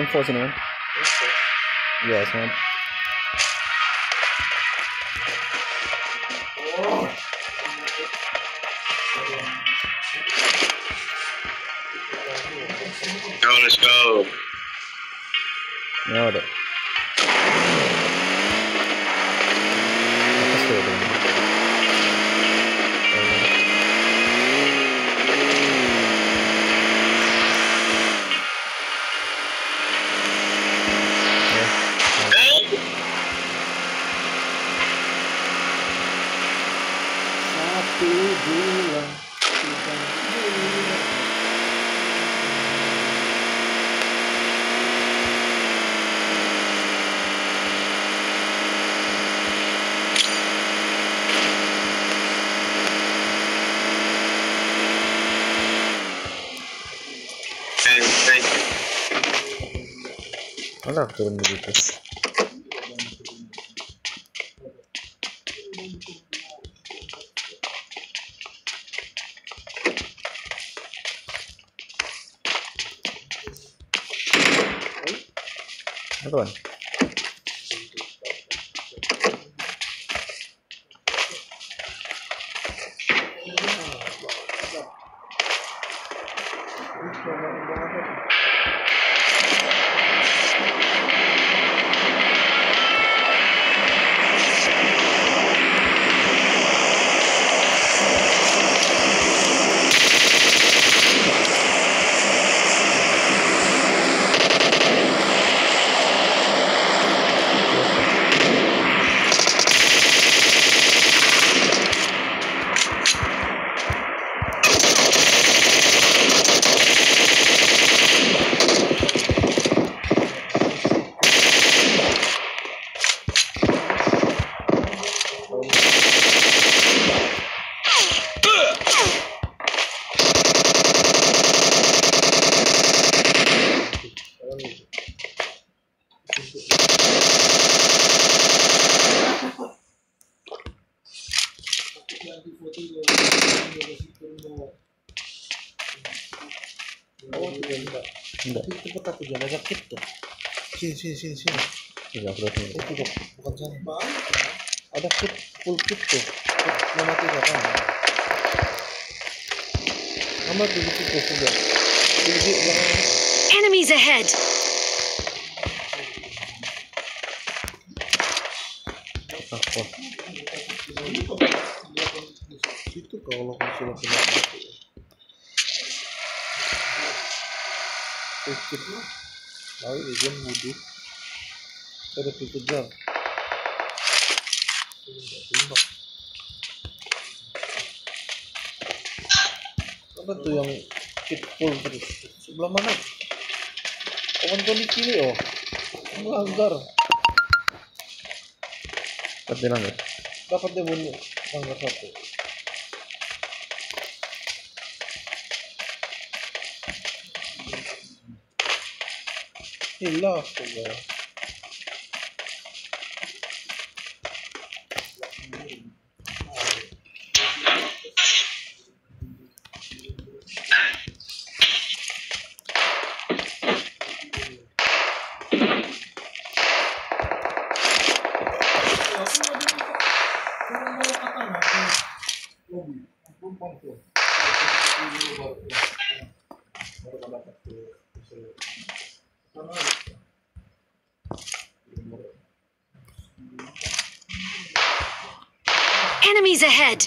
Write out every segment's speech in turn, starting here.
Kita akan ambil. Ada info sini kan? Iya, sama. Go, let's go. Ini ada. Atas tuh ada. Ya, Satu, dua, tiga, dua. Thank, thank you. Ada turun begitu. Apa kan? Tapi cepet aku jangan ada kit tuh. Sini, sini, sini, sini. Enggak, aku lihat Itu tuh, bukan sana. Ada kit, full kit tuh. Kit mematikan. Amat di situ tuh sudah. Di di belakang. Enemies ahead! Apa? Situ kalau sudah kena mati. Kit lah. Lalu dia wudhu. Ada dikejar. Tembak. Apa tuh yang kit terus? Sebelah mana? Kawan kau di kiri oh. Melanggar. Cepat bilang ya. Dapat dia bunuh. Melanggar satu. He lost a while. Thank you. Enemies ahead!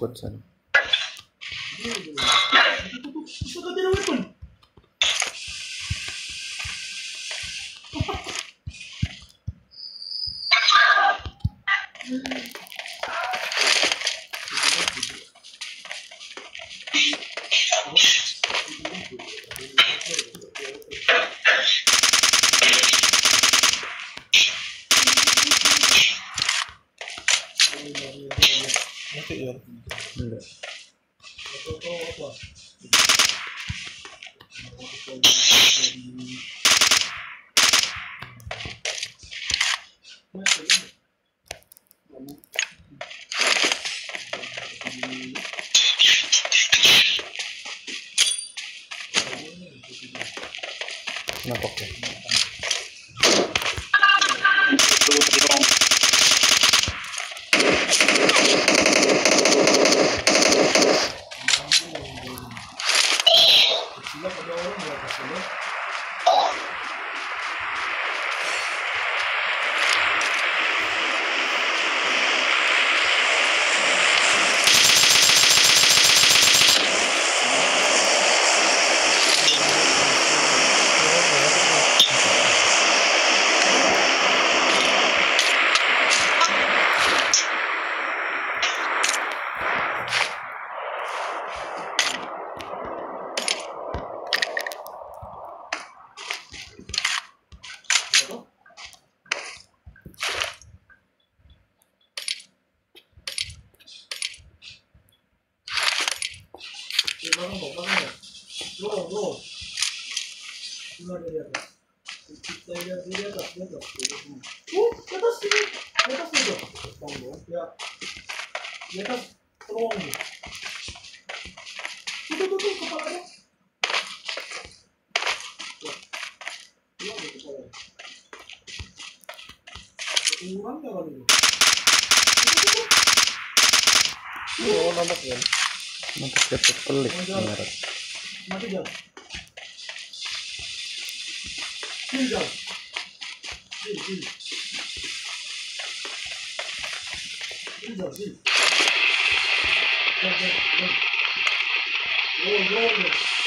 করছেন। được Oh, di Ya. Nampak ya. Nampak dapat pelik. Mati jauh. 9段。9、9。9段、9。4、4です。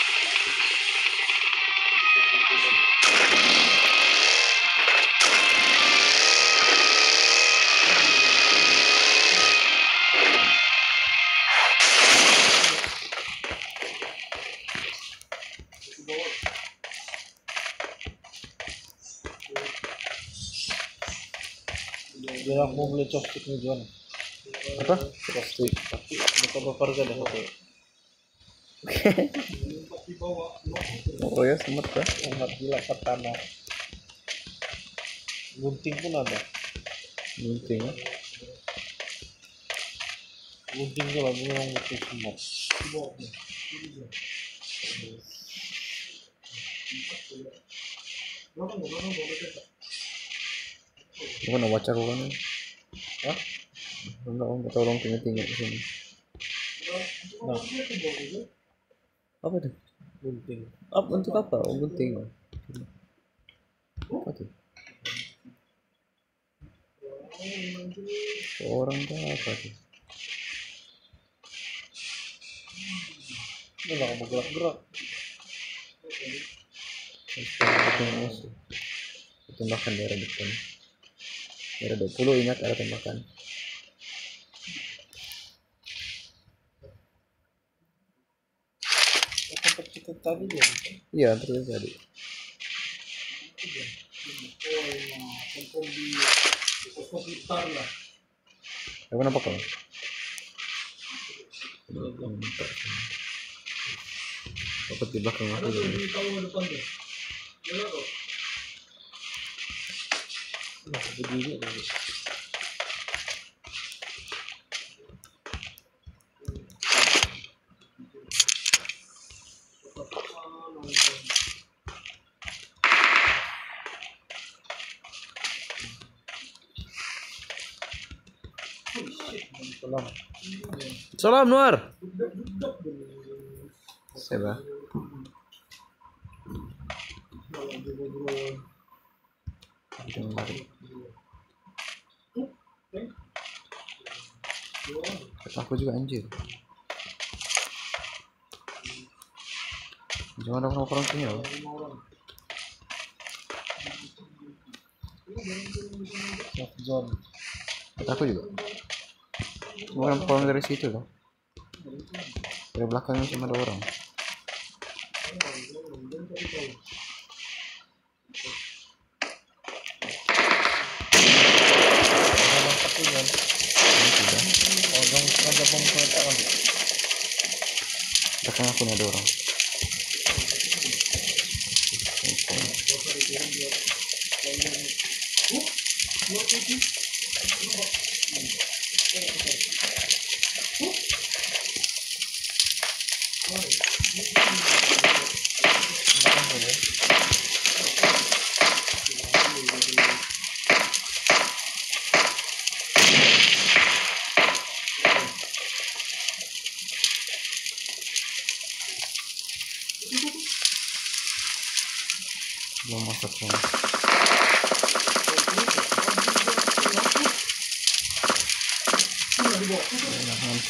Lord. Diyan ako bumili chopstick ni John. Apa? Plastik. Tapi bakal ka dah ako. Oh ya, semut kah? Umat gila tanah. Gunting pun ada. Gunting. Gunting ko lang yung gunting semut. Bukan nak baca kau kan? Hah? Enggak, om tolong tinggal-tinggal di sini. Nah, Apa tuh? gunting. Apa untuk apa? Oh, gunting. Apa tuh? Orang tuh apa tuh? Ini lah kamu gerak-gerak. Itu. Itu makan daerah depan. Daerah 20 ingat ada tembakan. Tempat kita tadi dia. Iya, terus tadi. Tempat di tempat gitar lah. Aku nampak kau? Dapat di belakang aku. Di depan. Begini lagi. Salam. Salam Nuar. Siapa? Aku juga anjir. Jangan orang orang sini loh. Soft zone. Aku juga. Orang dari situ loh. Dari belakangnya cuma ada orang. Orang patungan. Ini sudah. Orang ada Belakang aku nih ada orang. Belum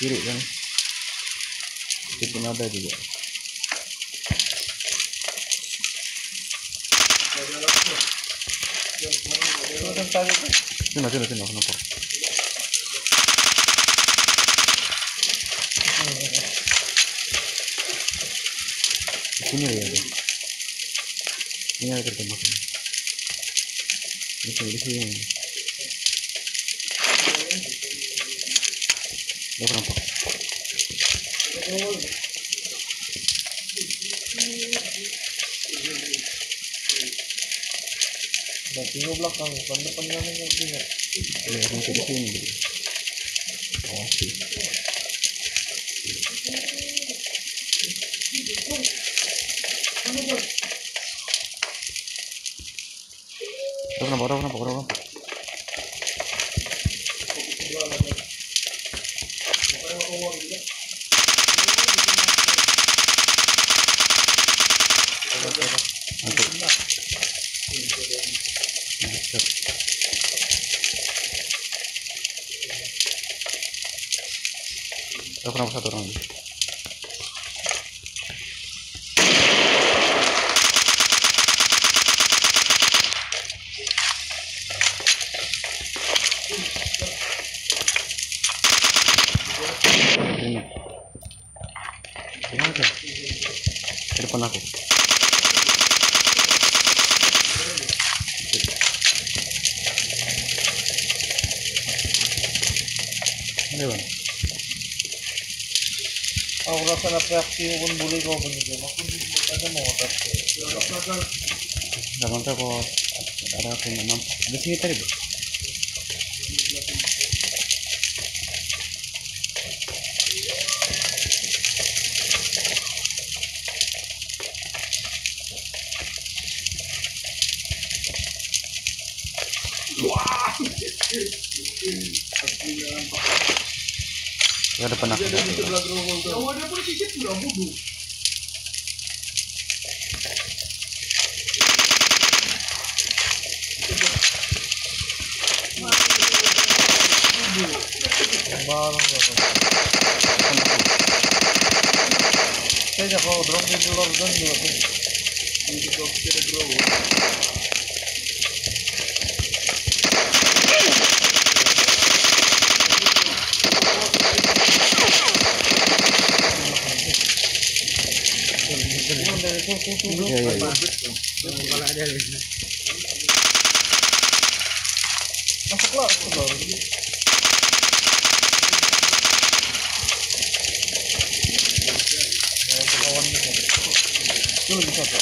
kiri kan. Itu pun ada juga. Sini, sini, sini, kenapa? Di sini ya. Ini ada ketemu kan. Di sini, di. Kenapa? Nah, tinggal belakang, kan depan. Ya, masuk sini. Oh, sih. Orang kenapa? Orang kenapa? Orang kenapa? Orang kenapa satu orang? lagi? Ini. Gimana tuh? Di depan aku ini bang aku rasa refleksi pun boleh kau begitu aku aja mau otak jangan takut ada aku memang ada sini tadi ba? Ya depan aku. Barang ko. Kaya ako, drone din yung lord doon. Hindi ko pinag-grow. Ya ya ya. Masuk lah, masuk lah. Nah, itu kawan ni. Itu lebih satu.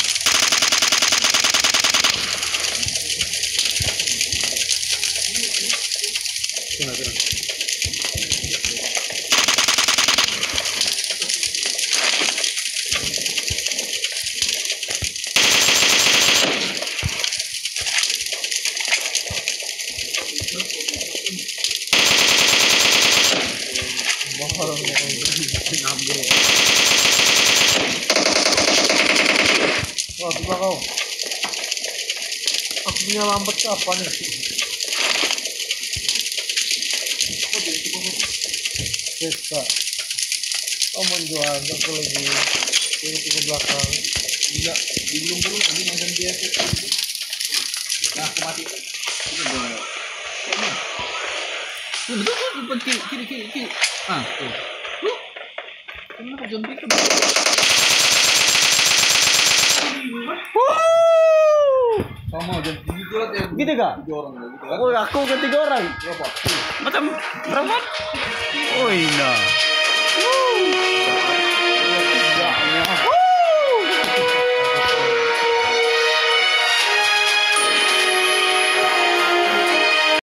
Mahal mo kayo. Wah, punya lambat apa nih? Menjual, lagi ke belakang. Gila, di gulung-gulung tadi macam dia. Nah, mati. Tuh, betul kiri, kiri, kiri. Ah, tuh. Tuh. Kenapa zombie kan? Sama jam tiga lah ya. Gitu kah? Tiga orang lah, gitu kan? Oh, aku ketiga orang. Berapa? Macam berapa? Oh, iya.